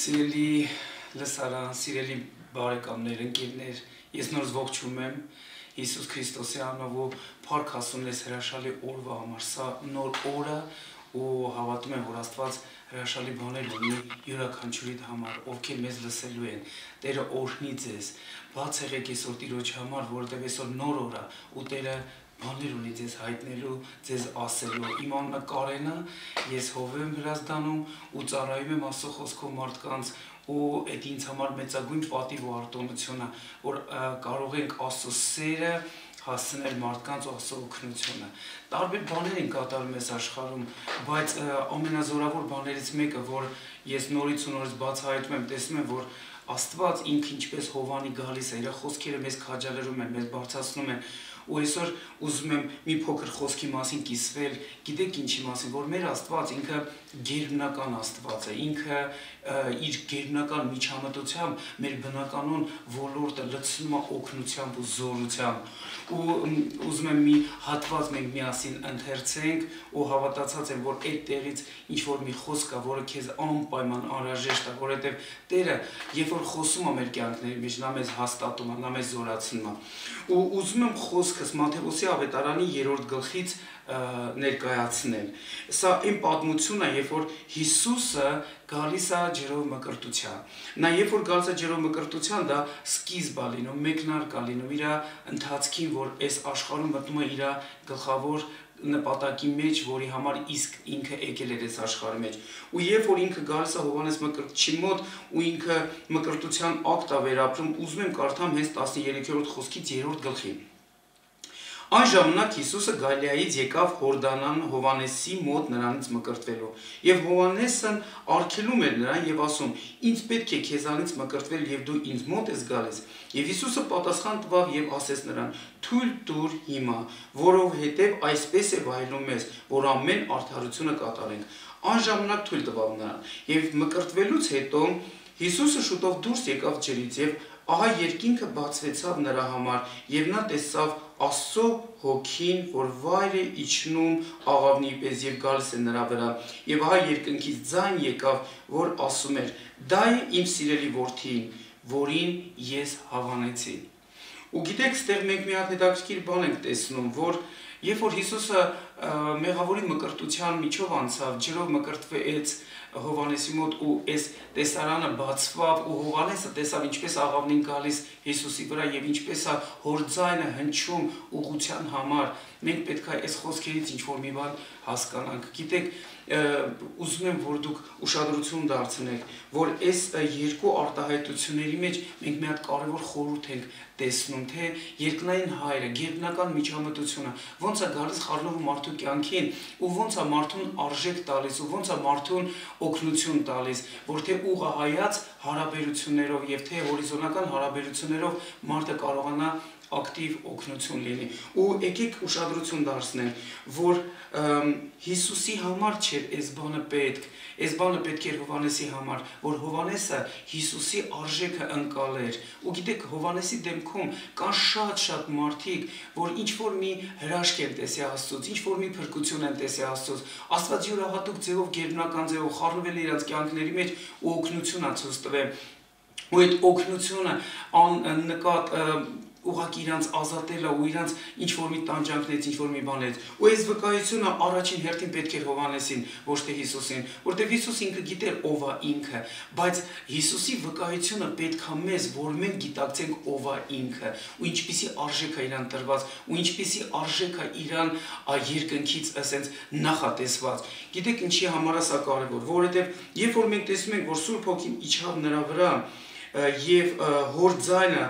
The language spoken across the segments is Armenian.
Սիրելի լսարան, սիրելի բարեկամներ, ընկերներ, ես նոր ողջում եմ Հիսուս Քրիստոսի անունով ու փառք ասում ես հրաշալի օրվա համար։ Սա նոր օրը ու հավատում եմ, որ Աստված հրաշալի բաներ ունի յուրաքանչյուրիդ համար, ովքեր մեզ լսելու են։ Տերը օրհնի ձեզ։ Բաց եղեք այսօր Տիրոջ համար, որովհետև այսօր նոր օր է ու Տերը բաներ ունի ձեզ հայտնելու, ձեզ ասելու։ Իմ անունը Կարենը, ես հով եմ հրազդանում ու ծառայում եմ Աստծո խոսքով մարդկանց ու այդ ինձ համար մեծագույն պատիվ ու արտոնությունը, որ կարող ենք Աստծո սերը հասցնել մարդկանց Աստծո օգնությունը։ Տարբեր բաներ են կատարում այս աշխարհում, բայց ամենազորավոր բաներից մեկը, որ ես նորից ու նորից բացահայտում եմ, տեսնում եմ, որ Աստված ինքը ինչպես Հովանի գալիս է, իր խոսքերը մեզ քաջալերում են, մեզ բարձրացնում են, ու այսօր ուզում եմ մի փոքր խոսքի մասին կիսվել, գիտեք ինչի մասին, որ մեր Աստված ինքը գերբնական Աստված է, ինքը իր գերբնական միջամտությամբ մեր բնականon ոլորտը լցնում է օգնությամբ ու զորությամբ ու ուզում եմ մի հատված մենք միասին ընթերցենք ու հավատացած եմ որ այդ տեղից ինչ որ մի խոսք կա որը քեզ անպայման անհրաժեշտ է որովհետև Տերը երբ որ խոսում է մեր կյանքների մեջ նա մեզ հաստատում է նա մեզ զորացնում է ու ուզում եմ խոսքս Մատթեոսի ավետարանի 3-րդ գլխից ներկայացնել։ Սա այն պատմությունն է, երբ որ Հիսուսը գալիս է ջերով մկրտության։ Նա երբ որ գալիս է ջերով մկրտության, դա սկիզբ է լինում, մեկնարկ է լինում իր ընթացքին, որ այս աշխարհում մտնում է իր գլխավոր նպատակի մեջ, որի համար իսկ ինքը եկել էր այս աշխարհի մեջ։ Ու երբ որ ինքը գալիս է Հովանես Մկրտչի մոտ ու ինքը մկրտության ակտ է վերապրում, ուզում եմ կարդամ հենց 13-րդ խոսքից 3-րդ գլխին։ Այն ժամանակ Հիսուսը Գալիայից եկավ Հորդանան Հովանեսի մոտ նրանից մկրտվելու։ Եվ Հովանեսն արգելում էր նրան եւ ասում. «Ինչ պետք է քեզանից մկրտվել եւ դու ինձ մոտ ես գալիս»։ Եվ Հիսուսը պատասխան տվավ եւ ասեց նրան. «Թույլ տուր հիմա, որովհետեւ այսպես է վայելում մեզ, որ ամեն արդարությունը կատարենք»։ Այն ժամանակ թույլ տվավ նրան։ Եվ մկրտվելուց հետո Հիսուսը շուտով դուրս եկավ ջրից եւ ահա երկինքը բացվեցավ նրա համար եւ նա տեսավ Աստծո հոգին, որ վայր է իջնում աղավնի պես եւ գալիս է նրա վրա։ Եվ ահա երկնքից ձայն եկավ, որ ասում էր. «Դա է իմ սիրելի որդին, որին ես հավանեցի»։ Ու գիտեք, ստեղ մենք մի հատ հետաքրքիր բան ենք տեսնում, որ երբ որ Հիսուսը մեղավորի մկրտության միջով անցավ, ջրով մկրտվեց, Հովանեսի մոտ ու այս տեսարանը բացվավ ու Հովանեսը տեսավ ինչպես աղավնին գալիս Հիսուսի վրա եւ ինչպես է հոր ձայնը հնչում ուղության համար մենք պետք է այս խոսքերից ինչ որ մի բան հասկանանք գիտեք ուզում եմ որ դուք ուշադրություն դարձնեք որ այս երկու արտահայտությունների մեջ մենք մի հատ կարևոր խորհուրդ ենք տեսնում թե երկնային հայրը գերբնական միջամտությունը ոնց է գալիս խառնվում մարդու կյանքին ու ոնց է մարդուն արժեք տալիս ու ոնց է մարդուն օգնություն տալիս, որ թե ուղղահայաց հարաբերություններով եւ թե հորիզոնական հարաբերություններով մարդը կարողանա ակտիվ օգնություն լինի։ Ու եկեք ուշադրություն դարձնենք, որ Հիսուսի համար չէր այս բանը պետք, այս բանը պետք էր Հովանեսի համար, որ Հովանեսը Հիսուսի արժեքը ընկալեր։ Ու գիտեք, Հովանեսի դեմքում կան շատ-շատ մարդիկ, որ ինչ որ մի հրաշք են տեսի Աստծոց, ինչ որ մի փրկություն են տեսի Աստծոց։ Աստված յուրահատուկ ձևով, գերբնական ձևով խառնվել է իրաց կյանքների մեջ ու օգնություն ա ցույց տվել։ Ու այդ օգնությունը ան նկատ ուղղակի իրանց ազատելը ու իրանց ինչ որ մի տանջանքներից, ինչ որ մի բաներից։ Ու այս վկայությունը առաջին հերթին պետք է Հովանեսին, ոչ թե Հիսուսին, որտեղ Հիսուս ինքը գիտեր ով է ինքը, բայց Հիսուսի վկայությունը պետք է մեզ, որ մենք գիտակցենք ով է ինքը, ու ինչպիսի արժեք է իրան տրված, ու ինչպիսի արժեք է իրան երկնքից ասենց նախատեսված։ Գիտեք ինչի համար է սա կարևոր, որովհետև երբ որ մենք տեսնում ենք, որ Սուրբ Հոգին իջավ նրա վրա, եւ հոր ձայնը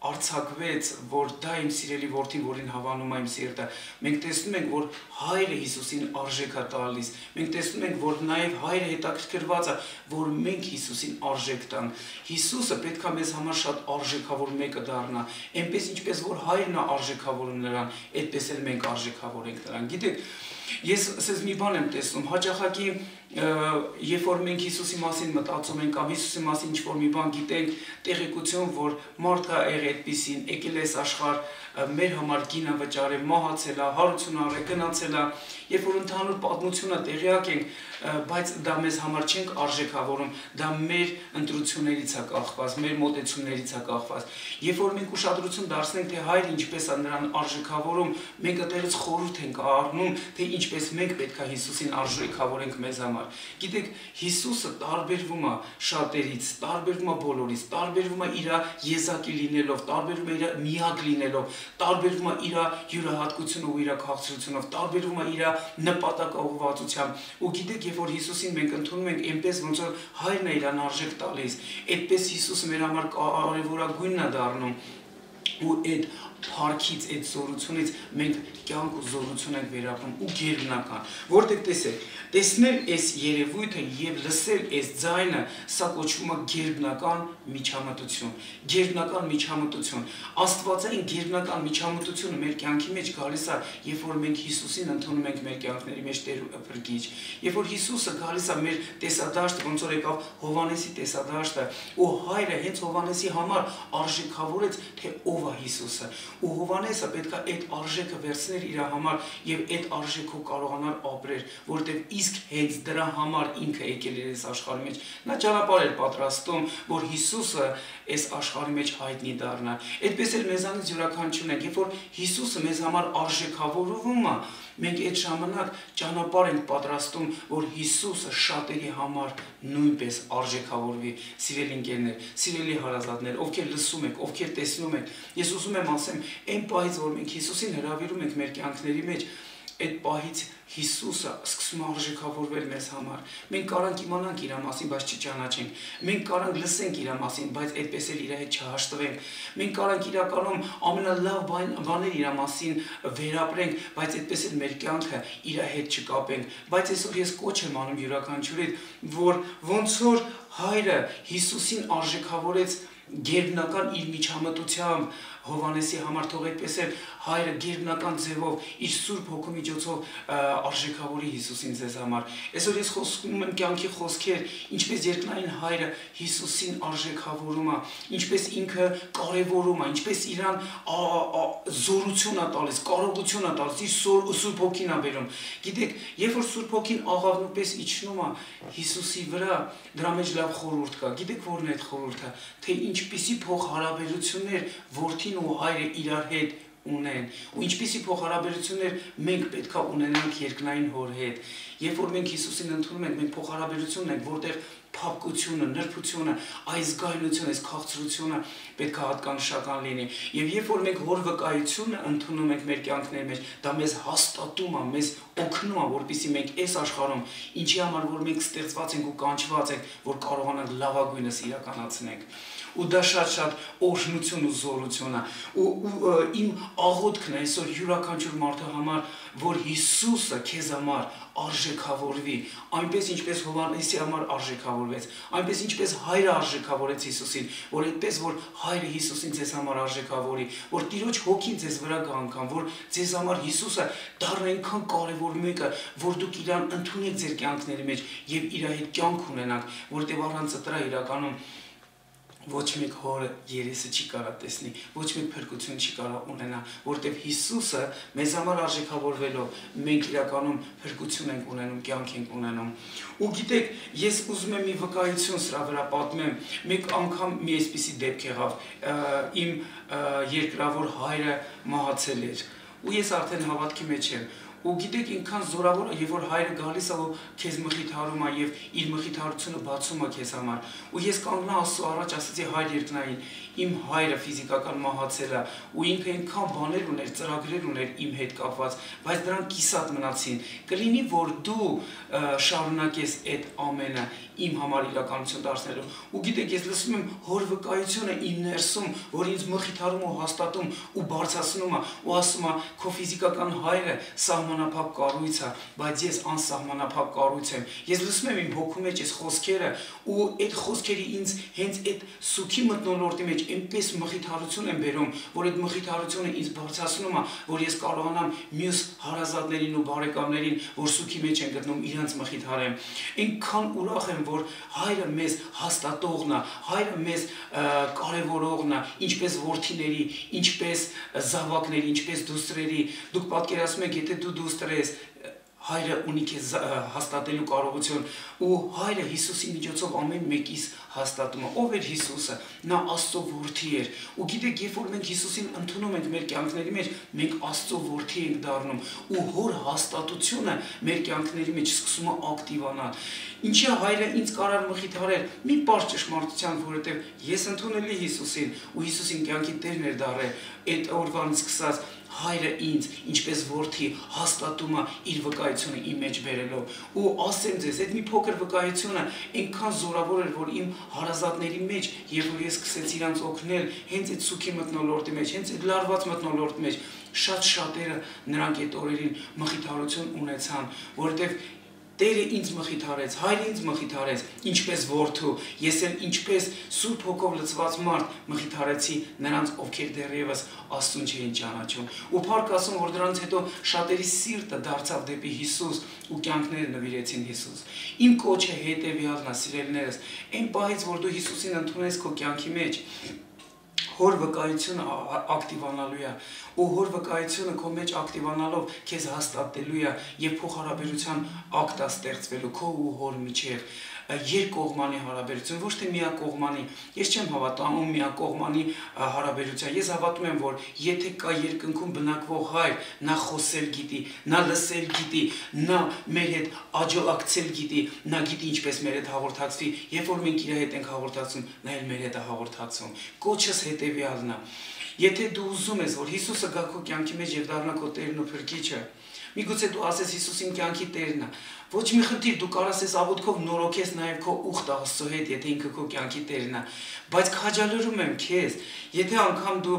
արցակվեց, որ դա իմ սիրելի որդին, որին հավանում եմ սիրտը։ Մենք տեսնում ենք, որ հայրը Հիսուսին արժեք է տալիս։ Մենք տեսնում ենք, որ նաև հայրը հետաքրքրված է, որ մենք Հիսուսին արժեք տանք։ Հիսուսը պետքա մեզ համար շատ արժեքավոր մեկը դառնա։ Այնպես ինչպես որ հայրն է արժեքավորում նրան, այդպես էլ մենք արժեքավոր ենք նրան։ Գիտեք, Ես ասես մի բան եմ տեսնում, հաճախակի երբ որ մենք Հիսուսի մասին մտածում ենք կամ Հիսուսի մասին ինչ-որ մի բան գիտենք, տեղեկություն, որ մարդը եղել այդպեսին, եկել է աշխարհ մեր համար գինը վճարել, մահացել է, հարություն արել, գնացել է, երբ որ ընդհանուր պատմությունը տեղյակ ենք, բայց դա մեզ համար չենք արժեքավորում, դա մեր ընտրություններից է կախված, մեր մոտեցումներից է կախված։ Երբ որ մենք ուշադրություն դարձնենք, թե հայրը ինչպես է նրան արժեքավորում, մենք այդտեղից խորհուրդ ենք առնում, թե ինչպես մենք պետք է Հիսուսին արժեքավորենք մեզ համար։ Գիտեք, Հիսուսը տարբերվում է շատերից, տարբերվում է բոլորից, տարբերվում է իր եզակի լինելով, տարբերվում է իր միակ լինելով, տարբերվում է իր յուրահատկությունով ու իր քաղցրությունով, տարբերվում է իր նպատակաուղղվածությամբ։ Ու գիտեք, երբ որ Հիսուսին մենք ընդունում ենք այնպես ոնց որ հայրն է իրան արժեք տալիս, այդպես Հիսուսը մեր համար կարևորագույնն է դառնում ու այդ փառքից, այդ զորությունից մենք կյանք ու զորություն ենք վերապրում ու գերբնական։ Որտեղ տեսեք, տեսնել այս երևույթը եւ լսել այս ձայնը, սա կոչվում է գերբնական միջամտություն։ Գերբնական միջամտություն։ Աստվածային գերբնական միջամտությունը մեր կյանքի մեջ գալիս է, երբ որ մենք Հիսուսին ընդունում ենք մեր կյանքների մեջ Տեր ու Փրկիչ։ Երբ որ Հիսուսը գալիս է մեր տեսադաշտը, ոնց որ եկավ Հովանեսի տեսադաշտը, ու հայրը հենց Հովանեսի համար արժեքավորեց, թե ով է Հիսուսը ու Հովանեսը պետքա այդ արժեքը վերցներ իր համար եւ այդ արժեքով կարողանար ապրել, որտեվ իսկ հենց դրա համար ինքը եկել էր այս աշխարհի մեջ։ Նա ճանապարհ էր պատրաստում, որ Հիսուսը այս աշխարհի մեջ հայտնի դառնա։ Այդպես էլ մեզանից յուրաքանչյուրն է, երբ որ Հիսուսը մեզ համար արժեքավորվում է, մենք այդ ժամանակ ճանապարհ ենք պատրաստում, որ Հիսուսը շատերի համար նույնպես արժեքավորվի։ Սիրելի ընկերներ, սիրելի հարազատներ, ովքեր լսում եք, ովքեր տեսնում եք, ես ուզում եմ ասեմ, այն պահից, որ մենք Հիսուսին հravirում ենք մեր կյանքների մեջ, այդ պահից Հիսուսը սկսում արժեքավորվել մեզ համար։ Մենք կարանք իմանանք իր մասին, բայց չճանաչենք։ Մենք կարանք լսենք իր մասին, բայց այդպես էլ իր հետ չհաշտվենք։ Մենք կարանք իրականում ամենալավ բաներ իր մասին վերապրենք, բայց այդպես էլ մեր կյանքը իր հետ չկապենք։ Բայց այսօր ես կոչ եմ անում յուրաքանչյուրից, որ ոնց որ հայրը Հիսուսին արժեքավորեց գերբնական իր միջամտությամբ Հովանեսի համար թող այդպես էլ հայրը գերբնական ձևով իր Սուրբ Հոգու միջոցով արժեքավորի Հիսուսին ձեզ համար։ Այսօր ես խոսում եմ կյանքի խոսքեր, ինչպես երկնային հայրը Հիսուսին արժեքավորում է, ինչպես ինքը կարևորում է, ինչպես իրան զորություն է տալիս, կարողություն է տալիս, իր Սուրբ Հոգին է բերում։ Գիտեք, երբ որ Սուրբ Հոգին աղավնուպես իջնում է Հիսուսի վրա, դրա մեջ լավ խորհուրդ կա։ Գիտեք ո՞րն է այդ խորհուրդը, թե ինչպիսի փոխհարաբերություններ որդին ու հայրը իրար հետ ունեն ու ինչպիսի փոխհարաբերություններ մենք պետքա ունենանք երկնային հոր հետ երբ որ մենք Հիսուսին ընդունում ենք մենք փոխհարաբերություն ենք որտեղ փափկությունը, նրբությունը, այս գայնությունը, այս քաղցրությունը պետք է հատկանշական լինի։ Եվ երբ որ մենք հոր վկայությունը ընդունում ենք մեր կյանքների մեջ, դա մեզ հաստատում է, մեզ օգնում է, որpիսի մենք այս աշխարհում ինչի համար որ մենք ստեղծված ենք ու կանչված ենք, որ կարողանանք լավագույնս իրականացնենք ու դա շատ-շատ օրհնություն ու զորություն է ու, իմ աղոթքն է այսօր յուրաքանչյուր մարդու համար որ Հիսուսը քեզ համար արժեքավորվի այնպես ինչպես Հովանեսի համար արժեքավորվեց այնպես ինչպես հայրը արժեքավորեց Հիսուսին որ այդպես որ հայրը Հիսուսին ձեզ համար արժեքավորի որ Տիրոջ հոգին ձեզ վրա կանգան որ ձեզ համար Հիսուսը դառնա այնքան կարևոր մեկը որ դուք իրան ընդունեք ձեր կյանքների մեջ եւ իր հետ կյանք ունենաք որտեղ առանց դրա իրականում ոչ մեկ հորը երեսը չի կարա տեսնի, ոչ մեկ փրկություն չի կարա ունենա, որտեվ Հիսուսը մեզ համար արժեքավորվելով մենք իրականում փրկություն ենք ունենում, կյանք ենք ունենում։ Ու գիտեք, ես ուզում եմ մի վկայություն սրա վրա պատմեմ։ Մեկ անգամ մի այսպիսի դեպք եղավ։ Իմ երկրավոր հայրը մահացել էր ու ես արդեն հավատքի մեջ եմ ու գիտեք ինքան զորավոր է եւ որ հայրը գալիս է ու քեզ մխիթարում է եւ իր մխիթարությունը բացում է քեզ համար ու ես կանգնա աստծո առաջ ասացի հայր երկնային իմ հայրը ֆիզիկական մահացել է ու ինքը այնքան բաներ ուներ, ծրագրեր ուներ իմ հետ կապված, բայց դրանք կիսատ մնացին։ Կլինի որ դու շարունակես այդ ամենը իմ համար իրականություն դարձնելու։ Ու գիտեք, ես լսում եմ հոր վկայությունը իմ ներսում, որ ինձ մխիթարում ու հաստատում ու բարձրացնում է ու ասում է քո ֆիզիկական հայրը անսահմանափակ կառույց է, բայց ես անսահմանափակ կառույց եմ։ Ես լսում եմ իմ հոգու մեջ այս խոսքերը ու այդ խոսքերի ինձ հենց այդ սուքի մտնոլորտի մեջ այնպես մխիթարություն եմ բերում, որ այդ մխիթարությունը ինձ բարձրացնում է, որ ես կարողանամ մյուս հարազատներին ու բարեկամներին, որ սուքի մեջ են գտնում, իրանց մխիթարեմ։ Այնքան ուրախ եմ, որ հայրը մեզ հաստատողն է, հայրը մեզ կարևորողն է, ինչպես ворթիների, ինչպես զավակների, ինչպես դուստրերի։ Դուք պատկերացնում եք, եթե դու դուստր ես, հայրը ունի քեզ հաստատելու կարողություն ու հայրը Հիսուսի միջոցով ամեն մեկիս հաստատում է ով էր Հիսուսը նա Աստծո որդի էր ու գիտեք երբ որ մենք Հիսուսին ընդունում ենք մեր կյանքների մեջ մենք Աստծո որդի ենք դառնում ու հոր հաստատությունը մեր կյանքների մեջ սկսում է ակտիվանալ ինչի հայրը ինձ կարար մխիթարել մի բար ճշմարտության որովհետև ես ընդունել եմ Հիսուսին ու Հիսուսին կյանքի տերն էր դառել այդ օրվանից սկսած հայրը ինձ ինչպես որդի հաստատում է իր վկայությունը իմ մեջ բերելով ու ասեմ ձեզ այդ մի փոքր վկայությունը այնքան զորավոր էր որ իմ հարազատների մեջ երբ որ ես սկսեցի իրանց օգնել հենց այդ սուքի մտնոլորտի մեջ հենց այդ լարված մտնոլորտի մեջ շատ շատերը նրանք այդ օրերին մխիթարություն ունեցան որովհետև Տերը ինձ մխիթարեց, Հայրը ինձ մխիթարեց, ինչպես որդու, ես էլ ինչպես Սուրբ Հոգով լցված մարդ մխիթարեցի նրանց, ովքեր դեռևս Աստուն չէին ճանաչում։ Ու փառք ասում, որ դրանից հետո շատերի սիրտը դարձավ դեպի Հիսուս ու կյանքները նվիրեցին Հիսուս։ Իմ կոչը հետևյալն է, սիրելիներս, այն պահից, որ դու Հիսուսին ընդունես քո կյանքի մեջ, հոր վկայությունը ակտիվանալու է ու հոր վկայությունը քո մեջ ակտիվանալով քեզ հաստատելու է եւ փոխհարաբերության ակտ է ստեղծվելու քո ու հոր միջև երկկողմանի հարաբերություն, ոչ թե միակողմանի։ Ես չեմ հավատում միակողմանի հարաբերության։ Ես հավատում եմ, որ եթե կա երկնքում բնակվող հայր, նա խոսել գիտի, նա լսել գիտի, նա մեր հետ աջակցել գիտի, նա գիտի ինչպես մեր հետ հաղորդակցվի, երբ որ մենք իր հետ ենք հաղորդակցում, նա էլ մեր հետ է հաղորդակցում։ Կոչս հետեւյալն է։ Եթե դու ուզում ես, որ Հիսուսը գա քո կյանքի մեջ եւ դառնա քո Տերն ու Փրկիչը, միգուցե դու ասես Հիսուսին կյանքի Տերն է, Ոչ մի խնդիր, դու կարաս ես աղոթքով նորոգես նաև քո ուխտ Աստծո հետ, եթե ինքը քո կյանքի տերն է, բայց քաջալերում եմ քեզ, եթե անգամ դու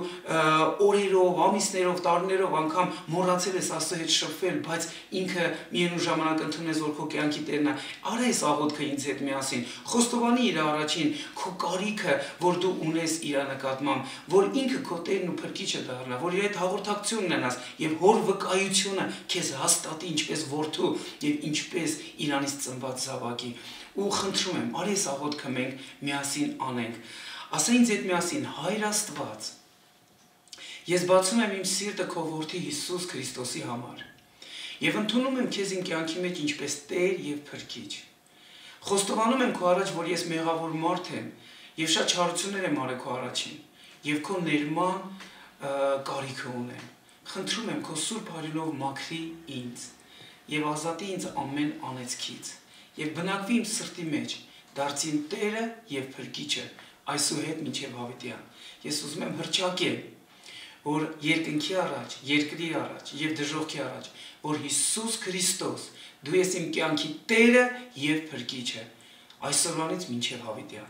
օրերով, ամիսներով, տարիներով անգամ մոռացել ես Աստծո հետ շփվել, բայց ինքը միևնույն ժամանակ ընդունես որ քո կյանքի տերն է, արա այս աղոթքը ինձ հետ միասին։ Խոստովանի իր առաջին քո կարիքը, որ դու ունես իր նկատմամբ, որ ինքը քո տերն ու փրկիչը դառնա, որ իր հետ հաղորդակցություն ունենաս եւ հոր վկայությունը քեզ հաստատի ինչպես որդու եւ ինչպես ինչպես Իրանից ծնված զավակի ու խնդրում եմ արի այս աղոթքը մենք միասին անենք ասա ինձ այդ միասին հայր աստված ես բացում եմ իմ սիրտը քո որդի Հիսուս Քրիստոսի համար եւ ընդունում եմ քեզ իմ կյանքի մեջ ինչպես Տեր եւ Փրկիչ խոստովանում եմ քո առաջ որ ես մեղավոր մարդ եմ եւ շատ չարություններ եմ արել քո առաջին եւ քո ներման կարիքը ունեմ խնդրում եմ քո սուրբ հարյունով մաքրի ինձ եւ ազատի ինձ ամեն անեծքից եւ բնակվի իմ սրտի մեջ դարձին Տերը եւ Փրկիչը այսուհետ մինչև հավիտյան ես ուզում եմ հրճակել որ երկնքի առաջ, երկրի առաջ եւ դժողքի առաջ, որ Հիսուս Քրիստոս դու ես իմ կյանքի Տերը եւ Փրկիչը այսօրվանից մինչև հավիտյան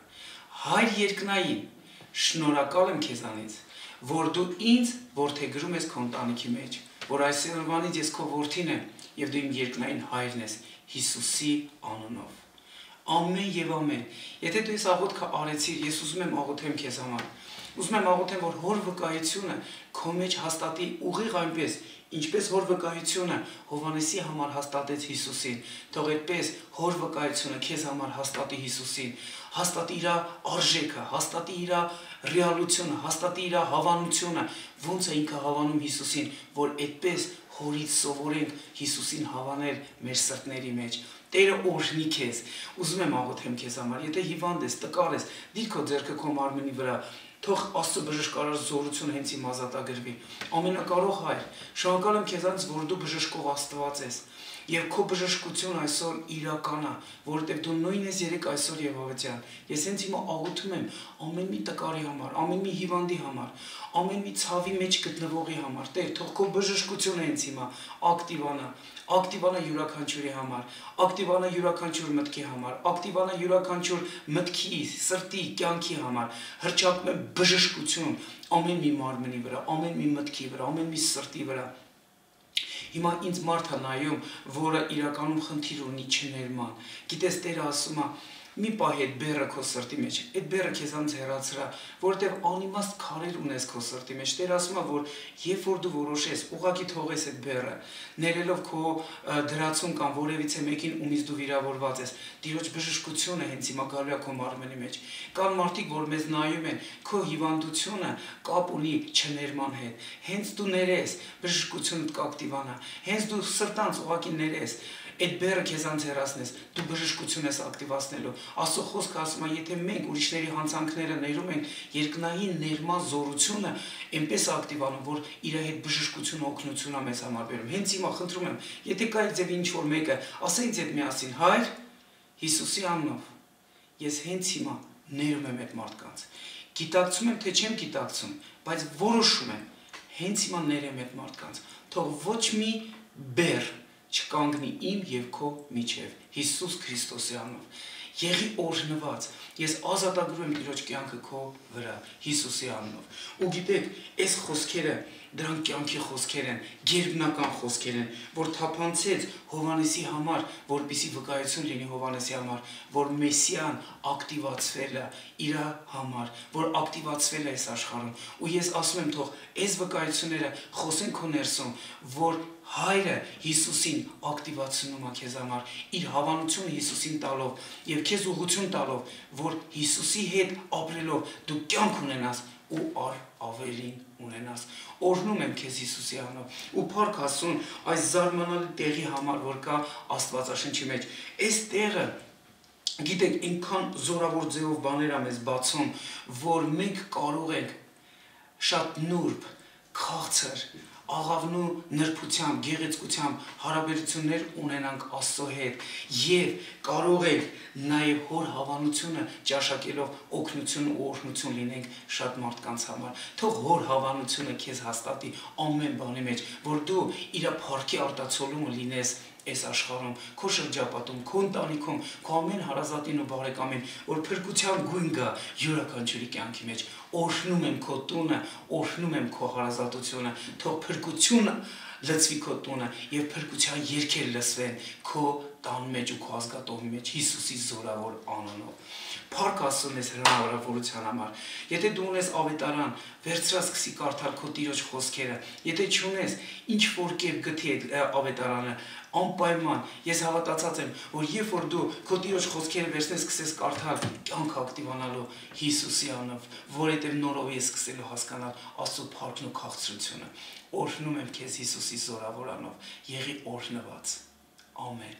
հայր երկնային շնորհակալ եմ քեզանից որ դու ինձ որդեգրում ես քո ընտանիքի մեջ որ այսօրվանից ես քո որդին եմ եւ դու իմ երկնային հայրն ես Հիսուսի անունով։ Ամեն եւ ամեն։ Եթե դու այս աղոթքը արեցիր, ես ուզում եմ աղոթեմ քեզ համար։ Ուզում եմ աղոթեմ, որ հոր վկայությունը քո մեջ հաստատի ուղիղ այնպես, ինչպես հոր վկայությունը Հովանեսի համար հաստատեց Հիսուսին, թող այդպես հոր վկայությունը քեզ համար հաստատի Հիսուսին, հաստատի իր արժեքը, հաստատի իր ռեալությունը, հաստատի իր հավանությունը, ոնց է ինքը հավանում Հիսուսին, որ այդպես հորից սովորենք Հիսուսին հավանել մեր սրտների մեջ։ Տերը օրհնի քեզ։ Ուզում եմ աղոթեմ քեզ համար, եթե հիվանդ ես, տկար ես, դիր քո ձեռքը քո մարմնի վրա, թող Աստծո բժշկարար զորություն հենց իմ ազատագրվի։ Ամենակարող Հայր, շնորհակալ եմ քեզանից, որ դու բժշկող Աստված ես եւ քո բժշկություն այսօր իրական է, որովհետեւ դու նույնն ես երեք այսօր եւ ավետյան։ Ես հենց հիմա աղոթում եմ ամեն մի տկարի համար, ամեն մի հիվանդի համար, ամեն մի ցավի մեջ գտնվողի համար։ Տեր, թող քո բժշկությունը հենց հիմա ակտիվանա, ակտիվանա յուրաքանչյուրի համար, ակտիվանա յուրաքանչյուր մտքի համար, ակտիվանա յուրաքանչյուր մտքի, սրտի, կյանքի համար։ Հրճակում եմ բժշկություն ամեն մի մարմնի վրա, ամեն մի մտքի վրա, ամեն մի սրտի վրա Հիմա ինձ մարդ է նայում, որը իրականում խնդիր ունի չներման։ Գիտես, Տերը ասում է, մի պահ այդ բերը քո սրտի մեջ, այդ բերը քեզանց հեռացրա, որովհետև անիմաստ քարեր ունես քո սրտի մեջ։ Տեր ասում է, որ երբ որ դու որոշես, ուղակի թողես այդ բերը, ներելով քո դրացում կամ որևիցե մեկին ումից դու վիրավորված ես, Տիրոջ բժշկությունը հենց հիմա գալու է քո մարմնի մեջ։ Կան մարդիկ, որ մեզ նայում են, քո հիվանդությունը կապ ունի չներման հետ։ Հենց դու ներես, բժշկությունը կակտիվանա։ Հենց դու սրտանց ուղակի ներես, այդ բերը քեզանց հեռացնես, դու բժշկություն ես ակտիվացնելու։ Աստծո խոսքը ասում է, եթե մենք ուրիշների հանցանքները ներում ենք, երկնային ներման զորությունը այնպես ակտիվանում, որ իր հետ բժշկություն օգնություն է մեզ համար բերում։ Հենց հիմա խնդրում եմ, եթե կա ձև ինչ որ մեկը, ասա ինձ հետ միասին, հայր, Հիսուսի անունով ես հենց հիմա ներում եմ այդ մարդկանց։ Գիտակցում եմ, թե չեմ գիտակցում, բայց որոշում եմ հենց հիմա ներեմ այդ մարդկանց։ Թող ոչ մի բեր չկանգնի իմ եւ քո միջև Հիսուս Քրիստոսի անունով եղի օրհնված։ Ես ազատագրում եմ Տիրոջ կյանքը քո վրա Հիսուսի անունով։ Ու գիտեք, այս խոսքերը դրանք կյանքի խոսքեր են, գերբնական խոսքեր են, որ թափանցեց Հովանեսի համար, որպիսի վկայություն լինի Հովանեսի համար, որ Մեսիան ակտիվացվել է իր համար, որ ակտիվացվել է այս աշխարհում։ Ու ես ասում եմ, թող այս վկայությունները խոսեն քո ներսում, որ հայրը Հիսուսին ակտիվացնում է քեզ համար, իր հավանությունը Հիսուսին տալով եւ քեզ ուղություն տալով, որ Հիսուսի հետ ապրելով դու կյանք ունենաս ու ար ավելին ունենաս։ Օրհնում եմ քեզ Հիսուսի անունով ու փառք Աստծուն այս զարմանալի տեղի համար, որ կա Աստվածաշնչի մեջ։ Այս տեղը գիտեք, այնքան զորավոր ձևով բաներ ա մեզ բացում, որ մենք կարող ենք շատ նուրբ, քաղցր, աղավնու նրբությամբ, գեղեցկությամբ հարաբերություններ ունենանք Աստծո հետ եւ կարող ենք նաեւ հոր հավանությունը ճաշակելով օգնություն ու օրհնություն լինենք շատ մարդկանց համար։ Թող հոր հավանությունը քեզ հաստատի ամեն բանի մեջ, որ դու իր փառքի արտացոլումը լինես այս աշխարհում, քո շրջապատում, քո ընտանիքում, քո ամեն հարազատին ու բարեկամին, որ փրկության գույն գա յուրաքանչյուրի կյանքի մեջ։ Օրհնում եմ քո տունը, օրհնում եմ քո հարազատությունը, թող փրկությունը լցվի քո տունը եւ փրկության երգեր լսվեն քո տան մեջ ու քո ազգատողի մեջ Հիսուսի զորավոր անունով։ Փառք Աստծուն ես հնարավորության համար։ Եթե դու ունես ավետարան, վերցրա սկսի կարդալ քո Տիրոջ խոսքերը։ Եթե չունես, ինչ որ կերպ գտի այդ ավետարանը, անպայման ես հավատացած եմ, որ երբ որ դու քո Տիրոջ խոսքերը վերցնես, սկսես կարդալ, կյանք ակտիվանալու Հիսուսի անունով, որովհետև նորով ես սկսելու հասկանալ Աստծո փառքն ու քաղցրությունը։ Օրհնում եմ քեզ Հիսուսի զորավոր անով։ Եղի օրհնված։ Ամեն